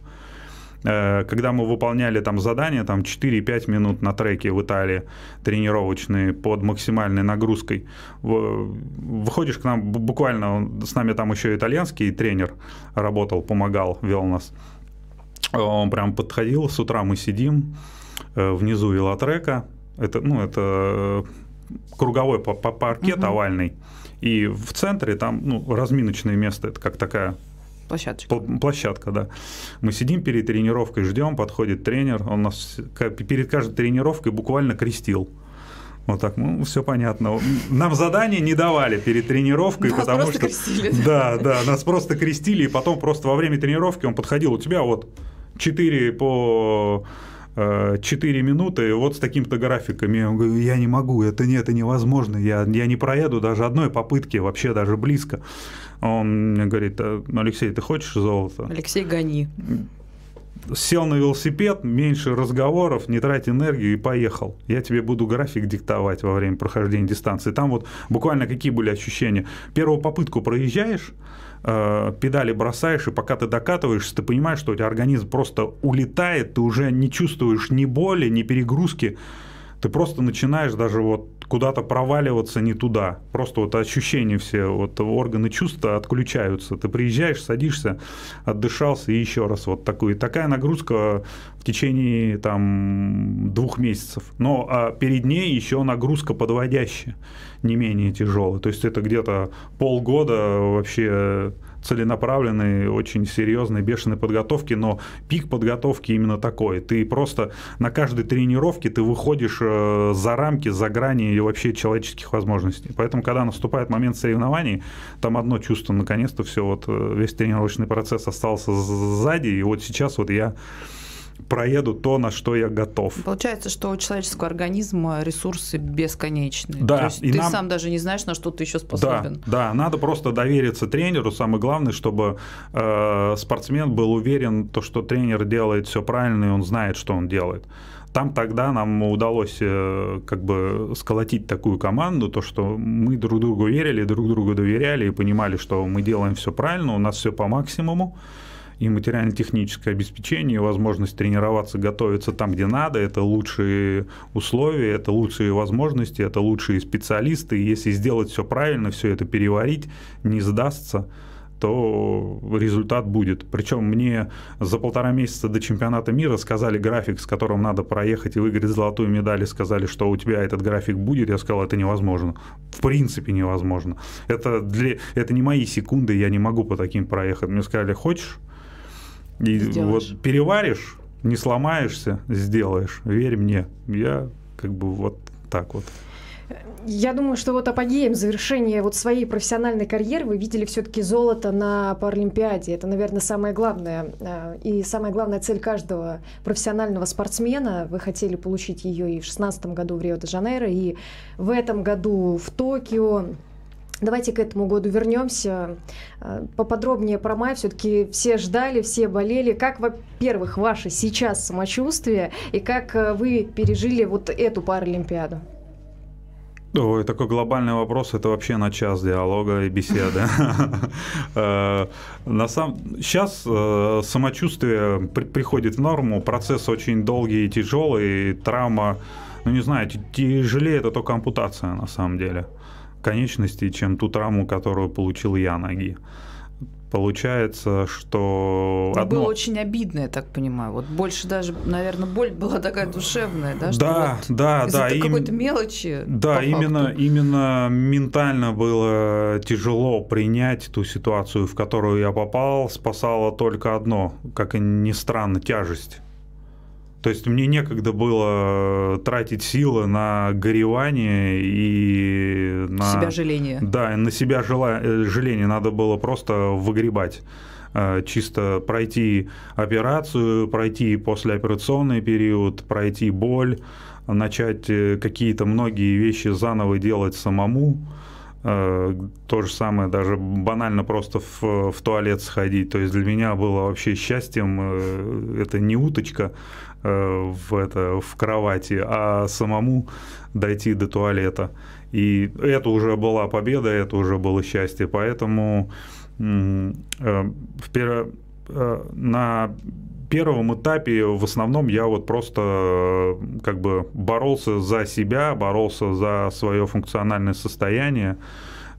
Э, когда мы выполняли там задания, там 4-5 минут на треке в Италии, тренировочные, под максимальной нагрузкой, выходишь к нам, буквально с нами там еще итальянский тренер работал, помогал, вел нас. Он прям подходил, с утра мы сидим, э, внизу велотрека, это, ну, это круговой паркет угу. овальный, и в центре там ну, разминочное место, это как такая Площадочка. Площадка, да. Мы сидим перед тренировкой, ждем, подходит тренер, он нас перед каждой тренировкой буквально крестил. Вот так, ну, все понятно. Нам задание не давали перед тренировкой, нас потому что... Крестили. Да, да, нас просто крестили, и потом просто во время тренировки он подходил, у тебя вот 4 по 4 э, минуты вот с таким-то графиками. Я говорю, я не могу, это, не, это невозможно, я, я не проеду даже одной попытки, вообще даже близко. Он мне говорит, «А, Алексей, ты хочешь золото? Алексей, гони. Сел на велосипед, меньше разговоров, не трать энергию и поехал. Я тебе буду график диктовать во время прохождения дистанции. Там вот буквально какие были ощущения. Первую попытку проезжаешь, э, педали бросаешь, и пока ты докатываешься, ты понимаешь, что у тебя организм просто улетает, ты уже не чувствуешь ни боли, ни перегрузки. Ты просто начинаешь даже вот куда-то проваливаться не туда. Просто вот ощущения все, вот органы чувства отключаются. Ты приезжаешь, садишься, отдышался и еще раз вот такую. Такая нагрузка в течение там двух месяцев. Но а перед ней еще нагрузка подводящая, не менее тяжелая. То есть это где-то полгода вообще целенаправленной, очень серьезной, бешеной подготовки, но пик подготовки именно такой. Ты просто на каждой тренировке ты выходишь э, за рамки, за грани вообще человеческих возможностей. Поэтому, когда наступает момент соревнований, там одно чувство, наконец-то все, вот э, весь тренировочный процесс остался сзади, и вот сейчас вот я проеду то, на что я готов. Получается, что у человеческого организма ресурсы бесконечные. Да, То есть и ты нам- сам даже не знаешь, на что ты еще Да, способен. да, надо просто довериться тренеру. Самое главное, чтобы э, спортсмен был уверен, то, что тренер делает все правильно, и он знает, что он делает. Там тогда нам удалось э, как бы сколотить такую команду, то, что мы друг другу верили, друг другу доверяли и понимали, что мы делаем все правильно, у нас все по максимуму. И материально-техническое обеспечение, и возможность тренироваться, готовиться там, где надо, это лучшие условия, это лучшие возможности, это лучшие специалисты. И если сделать все правильно, все это переварить, не сдастся, то результат будет. Причем мне за полтора месяца до чемпионата мира сказали график, с которым надо проехать и выиграть золотую медаль, и сказали, что у тебя этот график будет. Я сказал, это невозможно. В принципе невозможно. Это, для, это не мои секунды, я не могу по таким проехать. Мне сказали, хочешь? И Сделаешь. вот переваришь, не сломаешься, сделаешь. Верь мне. Я как бы вот так вот. Я думаю, что вот апогеем завершения вот своей профессиональной карьеры вы видели все-таки золото на Паралимпиаде. Это, наверное, самое главное. э, И самая главная цель каждого профессионального спортсмена. Вы хотели получить ее и в 2016 году в Рио-де-Жанейро, и в этом году в Токио. Давайте к этому году вернемся. Э, Поподробнее про май. Все-таки все ждали, все болели. Как, во-первых, ваше сейчас самочувствие и как э, вы пережили вот эту Паралимпиаду? Ой, такой глобальный вопрос, это вообще на час диалога и беседы. Э, На самом... Сейчас самочувствие при- приходит в норму, процесс очень долгий и тяжелый, травма, ну не знаю, тяжелее это только ампутация на самом деле конечностей, чем ту травму, которую получил я ноги. Получается, что... Ну, одно- Было очень обидно, я так понимаю. Вот больше даже, наверное, боль была такая душевная, да? что Да, вот да, да. им- какой-то мелочи. Да, именно, факту. именно ментально было тяжело принять ту ситуацию, в которую я попал. Спасало только одно, как и ни странно, тяжесть. То есть мне некогда было тратить силы на горевание и на... себя жаление. Да, на себя жела- э, жаление надо было просто выгребать. Э, Чисто пройти операцию, пройти послеоперационный период, пройти боль, начать э, какие-то многие вещи заново делать самому. Э, То же самое, даже банально просто в, в туалет сходить. То есть для меня было вообще счастьем, э, это не уточка э, в, это, в кровати, а самому дойти до туалета. И это уже была победа, это уже было счастье. Поэтому в на первом этапе в основном я вот просто э, как бы боролся за себя, боролся за свое функциональное состояние,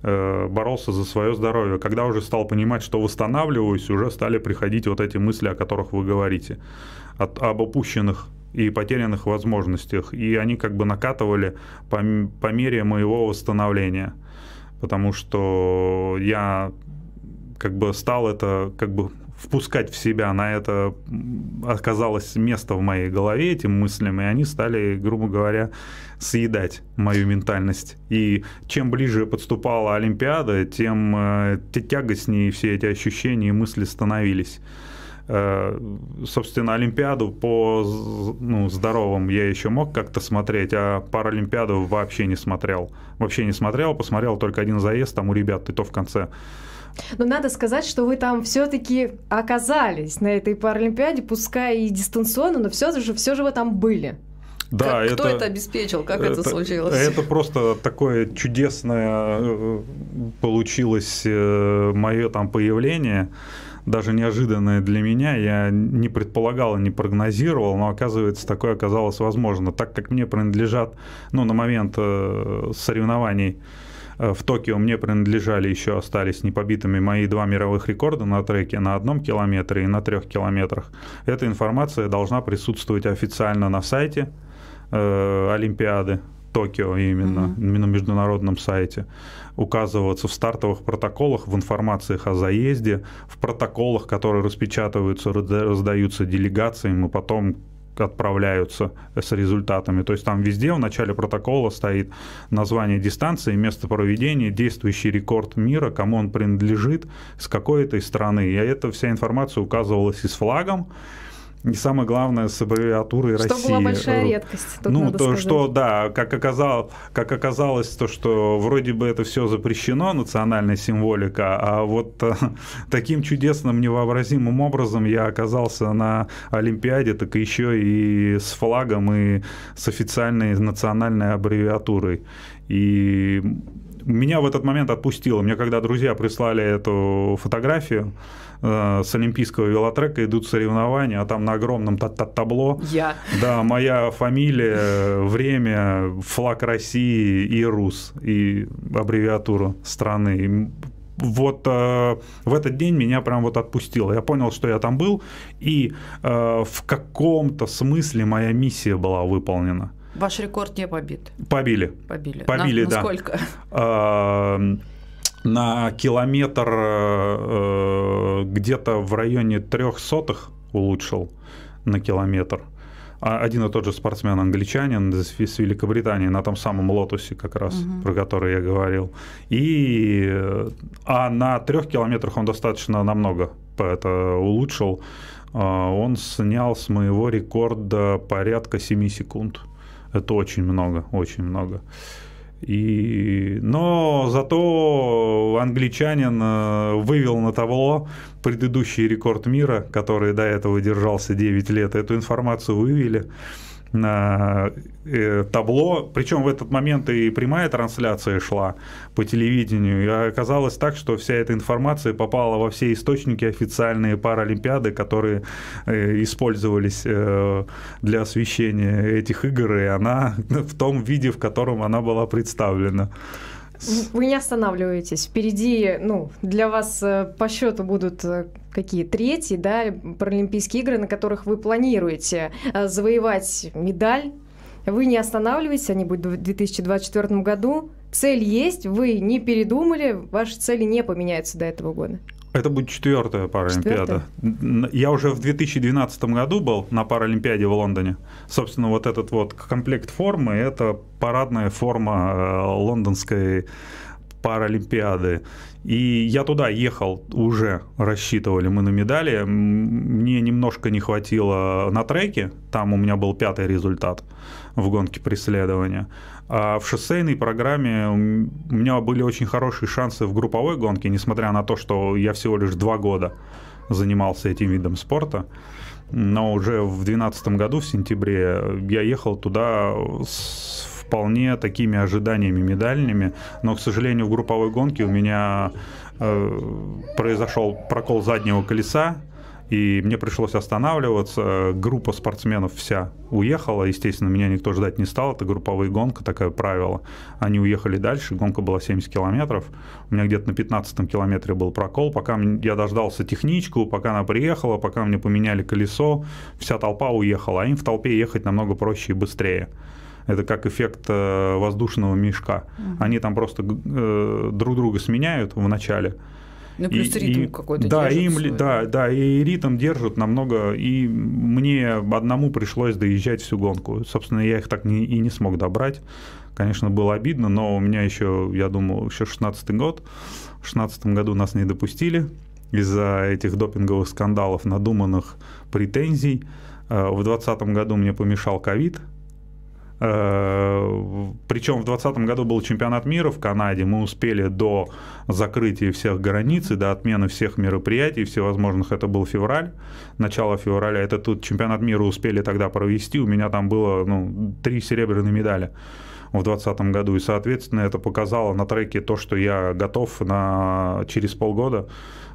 э, боролся за свое здоровье. Когда уже стал понимать, что восстанавливаюсь, уже стали приходить вот эти мысли, о которых вы говорите, от- об упущенных и потерянных возможностях. И они как бы накатывали по, по мере моего восстановления. Потому что я как бы стал это как бы впускать в себя, на это оказалось место в моей голове этим мыслям, и они стали, грубо говоря, съедать мою ментальность. И чем ближе подступала Олимпиада, тем э, тягостнее все эти ощущения и мысли становились. Э, Собственно, Олимпиаду по ну, здоровым я еще мог как-то смотреть, а Паралимпиаду вообще не смотрел. Вообще не смотрел, посмотрел только один заезд там у ребят, и то в конце. Но надо сказать, что вы там все-таки оказались на этой Паралимпиаде, пускай и дистанционно, но все же, все же вы там были. Да, Как- Кто это обеспечил? Как это, случилось? Это просто такое чудесное э, получилось мое там появление, даже неожиданное для меня. Я не предполагал и не прогнозировал, но оказывается такое оказалось возможно, так как мне принадлежат, ну на момент э, соревнований э, в Токио мне принадлежали еще остались непобитыми мои два мировых рекорда на треке на одном километре и на трех километрах. Эта информация должна присутствовать официально на сайте э, Олимпиады Токио именно, Мгм. на международном сайте, указываться в стартовых протоколах, в информациях о заезде, в протоколах, которые распечатываются, разда- раздаются делегациям и потом отправляются с результатами. То есть там везде в начале протокола стоит название дистанции, место проведения, действующий рекорд мира, кому он принадлежит, с какой этой страны. И эта вся информация указывалась и с флагом, И самое главное, с аббревиатурой что России. Что была большая редкость. Тут ну, то, сказать. что, да, как, оказал, как оказалось, то, что вроде бы это все запрещено, национальная символика, а вот а, таким чудесным, невообразимым образом я оказался на Олимпиаде, так еще и с флагом, и с официальной национальной аббревиатурой. И меня в этот момент отпустило. Мне когда друзья прислали эту фотографию, Э, с олимпийского велотрека идут соревнования, а там на огромном табло. Я. Да, моя фамилия, время, флаг России и РУС, и аббревиатура страны. вот э, в этот день меня прям вот отпустило. Я понял, что я там был, и э, в каком-то смысле моя миссия была выполнена. Ваш рекорд не побит. Побили. Побили. Побили, на, да. На сколько? На километр э, где-то в районе трех сотых улучшил на километр. А один и тот же спортсмен англичанин с Великобритании на том самом лотусе как раз, угу. про который я говорил. И, а на трех километрах он достаточно намного это улучшил. А, он снял с моего рекорда порядка 7 секунд. Это очень много, очень много. И... Но зато англичанин э, вывел на табло предыдущий рекорд мира, который до этого держался 9 лет. Эту информацию вывели табло, причем в этот момент и прямая трансляция шла по телевидению, и оказалось так, что вся эта информация попала во все источники официальные Паралимпиады, которые э, использовались э, для освещения этих игр, и она в том виде, в котором она была представлена. Вы не останавливаетесь. Впереди, ну, для вас э, по счету будут э, какие третьи, да, Паралимпийские игры, на которых вы планируете э, завоевать медаль. Вы не останавливаетесь, они будут в 2024 году. Цель есть, вы не передумали, ваши цели не поменяются до этого года. Это будет четвертая Паралимпиада. Четвертая? Я уже в 2012 году был на Паралимпиаде в Лондоне. Собственно, вот этот вот комплект формы – это парадная форма э, лондонской Паралимпиады. И я туда ехал, уже рассчитывали мы на медали. Мне немножко не хватило на треке, там у меня был пятый результат в гонке преследования. А в шоссейной программе у меня были очень хорошие шансы в групповой гонке, несмотря на то, что я всего лишь два года занимался этим видом спорта. Но уже в 2012 году, в сентябре, я ехал туда с вполне такими ожиданиями медальными, но, к сожалению, в групповой гонке у меня э, произошел прокол заднего колеса, и мне пришлось останавливаться. Группа спортсменов вся уехала. Естественно, меня никто ждать не стал. Это групповая гонка, такое правило. Они уехали дальше. Гонка была 70 километров. У меня где-то на 15 километре был прокол. Пока я дождался техничку, пока она приехала, пока мне поменяли колесо, вся толпа уехала. А им в толпе ехать намного проще и быстрее. Это как эффект э, воздушного мешка. Угу. Они там просто э, друг друга сменяют в начале. Ну, плюс и, ритм какой-то да, им, свой. да, да, и ритм держат намного, и мне одному пришлось доезжать всю гонку. Собственно, я их так не, и не смог добрать. Конечно, было обидно, но у меня еще, я думал, еще 16 год. В 16 году нас не допустили из-за этих допинговых скандалов, надуманных претензий. Э, в 2020 году мне помешал ковид, Причем в 2020 году был чемпионат мира в Канаде. Мы успели до закрытия всех границ и до отмены всех мероприятий всевозможных. Это был февраль, начало февраля. Это тут чемпионат мира успели тогда провести. У меня там было ну, три серебряные медали в 2020 году. И, соответственно, это показало на треке то, что я готов на, через полгода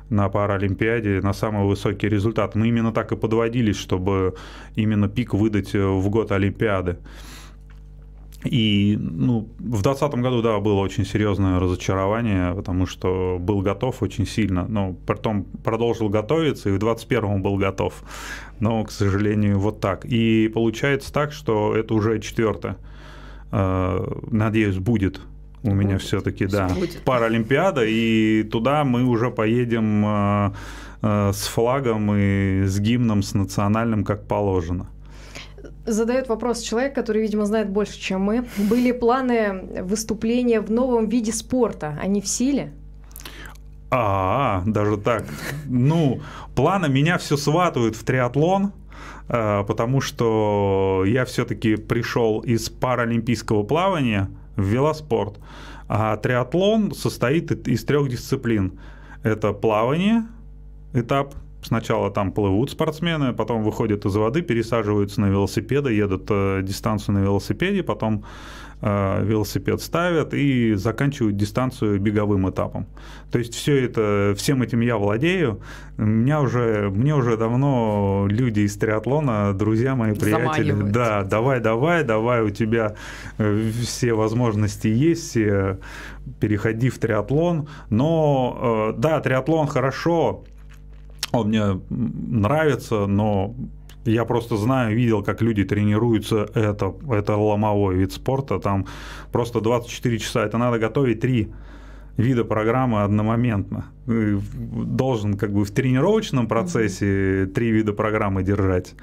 на Паралимпиаде на самый высокий результат. Мы именно так и подводились, чтобы именно пик выдать в год Олимпиады. И ну, в 2020 году, да, было очень серьезное разочарование, потому что был готов очень сильно, но потом продолжил готовиться, и в 2021 был готов. Но, к сожалению, вот так. И получается так, что это уже четвертое. Э, надеюсь, будет у меня будет. все-таки, да, будет. Паралимпиада, и туда мы уже поедем э, э, с флагом и с гимном, с национальным, как положено задает вопрос человек, который, видимо, знает больше, чем мы. Были планы выступления в новом виде спорта, они в силе? А, даже так. Ну, планы меня все сватывают в триатлон. потому что я все-таки пришел из паралимпийского плавания в велоспорт. А триатлон состоит из трех дисциплин. Это плавание, этап, Сначала там плывут спортсмены, потом выходят из воды, пересаживаются на велосипеды, едут э, дистанцию на велосипеде, потом э, велосипед ставят и заканчивают дистанцию беговым этапом. То есть все это, всем этим я владею. Меня уже, мне уже давно люди из триатлона, друзья мои, приятели, да, давай, давай, давай, у тебя э, все возможности есть, все, переходи в триатлон. Но э, да, триатлон хорошо, он мне нравится, но я просто знаю, видел, как люди тренируются. Это, это ломовой вид спорта. Там просто 24 часа. Это надо готовить три вида программы одномоментно. Должен как бы в тренировочном процессе три вида программы держать.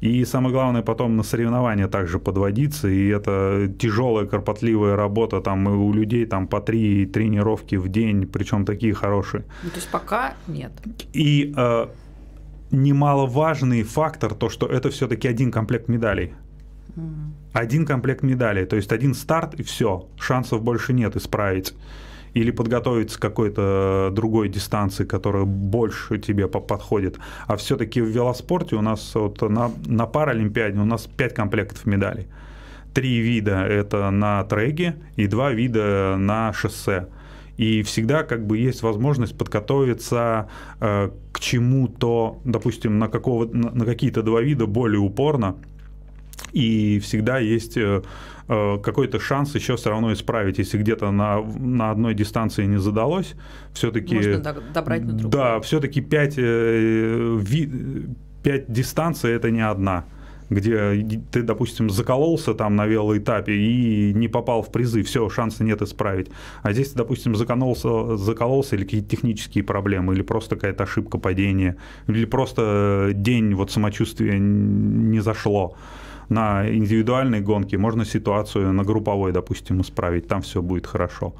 И самое главное, потом на соревнования также подводиться. И это тяжелая, кропотливая работа. Там у людей там по три тренировки в день, причем такие хорошие. Ну, то есть пока нет. И э, немаловажный фактор, то, что это все-таки один комплект медалей. Один комплект медалей, то есть один старт и все, шансов больше нет исправить или подготовиться к какой-то другой дистанции, которая больше тебе подходит. А все-таки в велоспорте у нас вот на, на Паралимпиаде у нас 5 комплектов медалей. Три вида это на треке и два вида на шоссе. И всегда как бы есть возможность подготовиться э, к чему-то, допустим, на, какого, на, на какие-то два вида более упорно. И всегда есть э, Э, какой-то шанс еще все равно исправить, если где-то на, на одной дистанции не задалось, все-таки... Можно добрать на другую. Да, все-таки 5, 5 э, дистанций это не одна где ты, допустим, закололся там на велоэтапе и не попал в призы, все, шанса нет исправить. А здесь, допустим, закололся, закололся или какие-то технические проблемы, или просто какая-то ошибка падения, или просто день вот самочувствия не зашло на индивидуальной гонке, можно ситуацию на групповой, допустим, исправить, там все будет хорошо.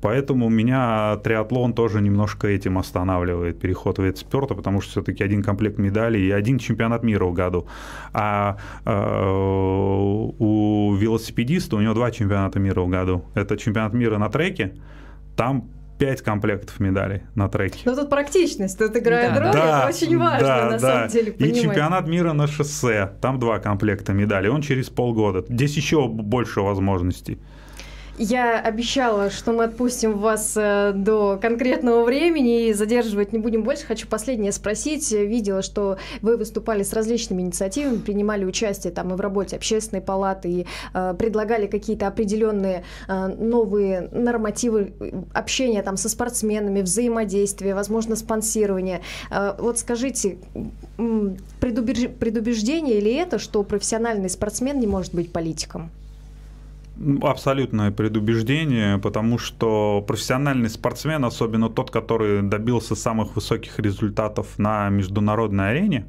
Поэтому меня триатлон тоже немножко этим останавливает, переход в спорта, потому что все-таки один комплект медалей и один чемпионат мира в году. А э, у велосипедиста у него два чемпионата мира в году. Это чемпионат мира на треке, там 5 комплектов медалей на треке. Ну тут практичность, тут играет да. роль, да, это очень важно да, на да. самом деле понимать. И чемпионат мира на шоссе, там два комплекта медалей, он через полгода. Здесь еще больше возможностей. Я обещала, что мы отпустим вас э, до конкретного времени и задерживать не будем больше. Хочу последнее спросить. Видела, что вы выступали с различными инициативами, принимали участие там и в работе общественной палаты, и э, предлагали какие-то определенные э, новые нормативы общения там со спортсменами, взаимодействия, возможно, спонсирование. Э, вот скажите, предубеж... предубеждение ли это, что профессиональный спортсмен не может быть политиком? Абсолютное предубеждение, потому что профессиональный спортсмен, особенно тот, который добился самых высоких результатов на международной арене,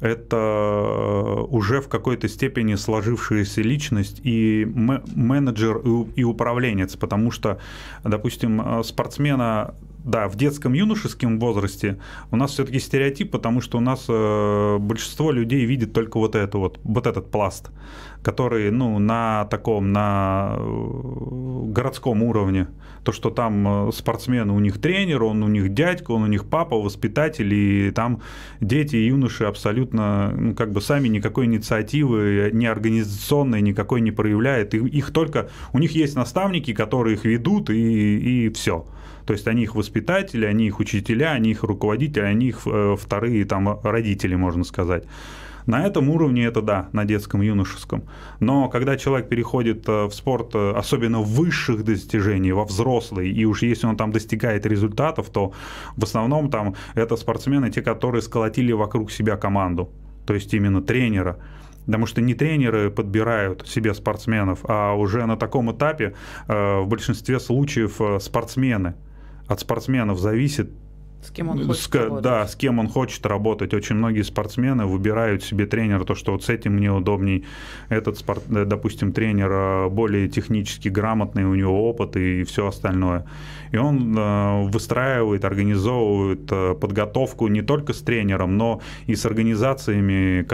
это э, уже в какой-то степени сложившаяся личность и менеджер и управленец, потому что, допустим, э, спортсмена да, в детском юношеском возрасте у нас все-таки стереотип, потому что у нас э, большинство людей видит только вот это вот, вот этот пласт, который, ну, на таком, на э, городском уровне, то, что там э, спортсмены, у них тренер, он у них дядька, он у них папа, воспитатель, и там дети и юноши абсолютно, ну, как бы сами никакой инициативы, ни организационной никакой не проявляют, их только, у них есть наставники, которые их ведут, и, и все. То есть они их воспитатели, они их учителя, они их руководители, они их э, вторые там родители, можно сказать. На этом уровне это да, на детском, юношеском. Но когда человек переходит э, в спорт, э, особенно высших достижений, во взрослый, и уж если он там достигает результатов, то в основном там это спортсмены, те, которые сколотили вокруг себя команду. То есть именно тренера. Потому что не тренеры подбирают себе спортсменов, а уже на таком этапе в большинстве случаев спортсмены от спортсменов зависит, С кем он хочет с, работать. Да, с кем он хочет работать. Очень многие спортсмены выбирают себе тренера, то, что вот с этим мне удобней. Этот, спорт, э, допустим, тренер э, более технически грамотный, у него опыт и все остальное. И он э, выстраивает, организовывает подготовку не только с тренером, но и с организациями,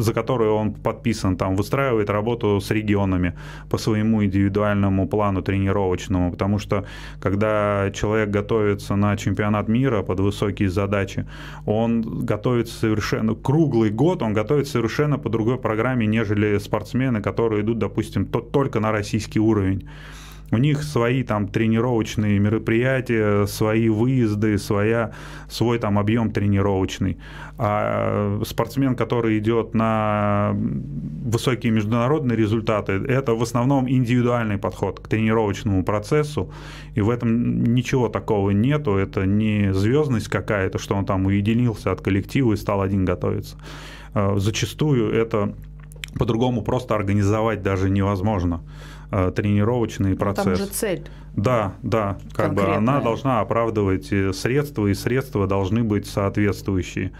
за которые он подписан. Там выстраивает работу с регионами по своему индивидуальному плану тренировочному. Потому что когда человек готовится на чемпионат мира под высокие задачи, он готовится совершенно круглый год, он готовится совершенно по другой программе, нежели спортсмены, которые идут, допустим, только на российский уровень. У них свои там тренировочные мероприятия, свои выезды, своя, свой там объем тренировочный. А спортсмен, который идет на высокие международные результаты, это в основном индивидуальный подход к тренировочному процессу. И в этом ничего такого нету. Это не звездность какая-то, что он там уединился от коллектива и стал один готовиться. А зачастую это по-другому просто организовать даже невозможно. Э, тренировочный процесс. Там уже цель. Да, да, как бы она должна оправдывать э, средства, и средства должны быть соответствующие.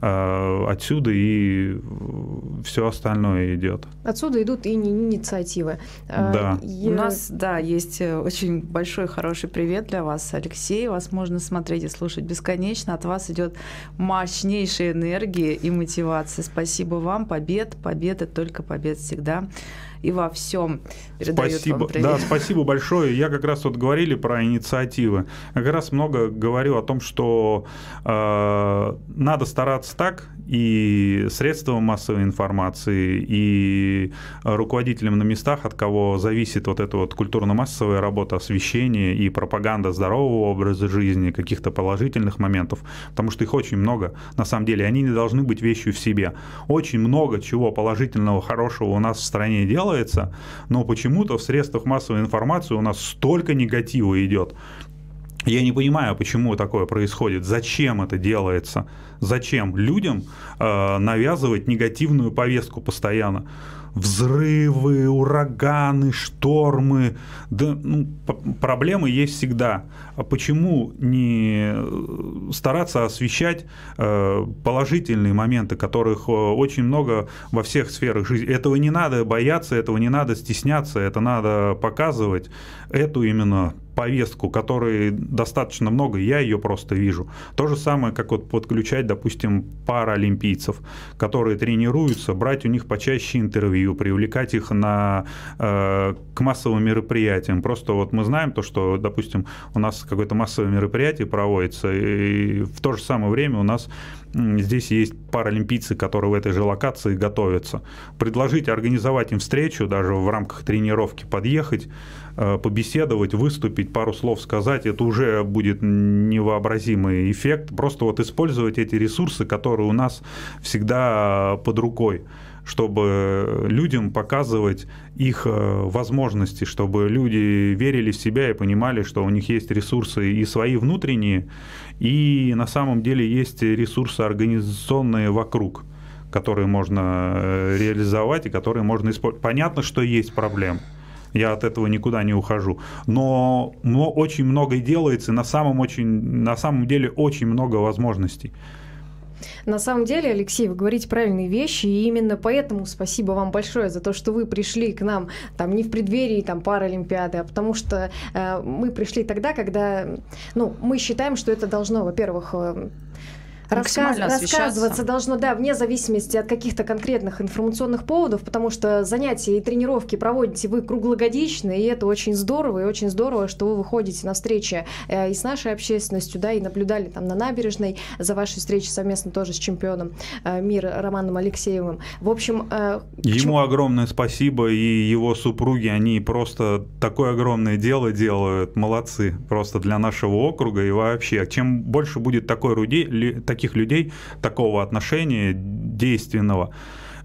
Э, отсюда и все остальное идет. Отсюда идут и инициативы. Да. Я... У нас, да, есть очень большой хороший привет для вас, Алексей. Вас можно смотреть и слушать бесконечно. От вас идет мощнейшая энергия и мотивация. Спасибо вам. Побед, победа, только побед всегда и во всем передают спасибо, вам привет. Да, спасибо большое. Я как раз вот говорили про инициативы. Я как раз много говорю о том, что э, надо стараться так, и средствам массовой информации, и руководителям на местах, от кого зависит вот эта вот культурно-массовая работа, освещение и пропаганда здорового образа жизни, каких-то положительных моментов, потому что их очень много. На самом деле они не должны быть вещью в себе. Очень много чего положительного, хорошего у нас в стране делается, но почему-то в средствах массовой информации у нас столько негатива идет. Я не понимаю, почему такое происходит, зачем это делается, зачем людям э, навязывать негативную повестку постоянно. Взрывы, ураганы, штормы, да, ну, проблемы есть всегда. А почему не стараться освещать э, положительные моменты, которых э, очень много во всех сферах жизни? Этого не надо бояться, этого не надо стесняться, это надо показывать эту именно повестку, которой достаточно много, я ее просто вижу. То же самое, как вот подключать, допустим, паралимпийцев, которые тренируются, брать у них почаще интервью, привлекать их на, э, к массовым мероприятиям. Просто вот мы знаем то, что, допустим, у нас какое-то массовое мероприятие проводится, и в то же самое время у нас здесь есть паралимпийцы, которые в этой же локации готовятся. Предложить организовать им встречу, даже в рамках тренировки подъехать, побеседовать, выступить, пару слов сказать, это уже будет невообразимый эффект. Просто вот использовать эти ресурсы, которые у нас всегда под рукой чтобы людям показывать их э, возможности, чтобы люди верили в себя и понимали, что у них есть ресурсы и свои внутренние, и на самом деле есть ресурсы организационные вокруг которые можно э, реализовать и которые можно использовать. Понятно, что есть проблемы я от этого никуда не ухожу. Но, но очень много делается, на самом, очень, на самом деле очень много возможностей. На самом деле, Алексей, вы говорите правильные вещи, и именно поэтому спасибо вам большое за то, что вы пришли к нам там не в преддверии там Паралимпиады, а потому что э, мы пришли тогда, когда, ну, мы считаем, что это должно, во-первых, э, Рассказ, рассказываться должно, да, вне зависимости от каких-то конкретных информационных поводов, потому что занятия и тренировки проводите вы круглогодично, и это очень здорово, и очень здорово, что вы выходите на встречи э, и с нашей общественностью, да, и наблюдали там на набережной за вашей встречей совместно тоже с чемпионом э, мира Романом Алексеевым. В общем... Э, Ему чему... огромное спасибо, и его супруги, они просто такое огромное дело делают, молодцы, просто для нашего округа и вообще. Чем больше будет такой людей, таких людей, такого отношения действенного,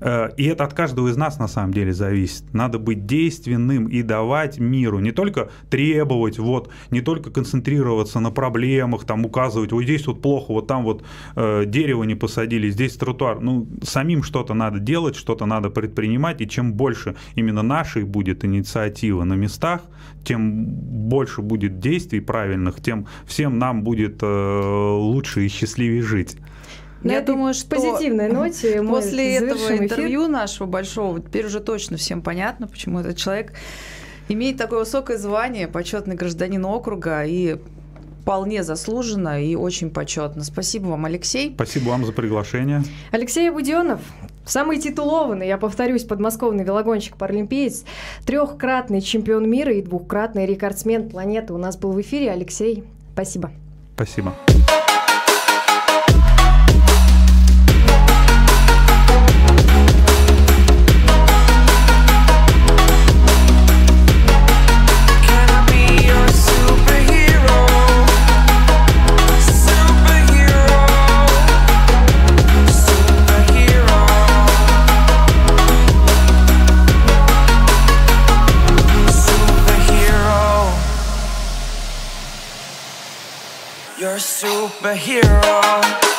и это от каждого из нас на самом деле зависит. Надо быть действенным и давать миру, не только требовать, вот, не только концентрироваться на проблемах, там указывать, вот здесь вот плохо, вот там вот э, дерево не посадили, здесь тротуар. Ну, самим что-то надо делать, что-то надо предпринимать, и чем больше именно нашей будет инициатива на местах, тем больше будет действий правильных, тем всем нам будет э, лучше и счастливее жить. На Я думаю, что позитивной ноте после этого интервью эфир. нашего большого теперь уже точно всем понятно, почему этот человек имеет такое высокое звание, почетный гражданин округа и вполне заслуженно и очень почетно. Спасибо вам, Алексей. Спасибо вам за приглашение. Алексей Буденов, самый титулованный, я повторюсь, подмосковный велогонщик-паралимпиец, трехкратный чемпион мира и двухкратный рекордсмен планеты у нас был в эфире. Алексей, спасибо. Спасибо. You're a superhero.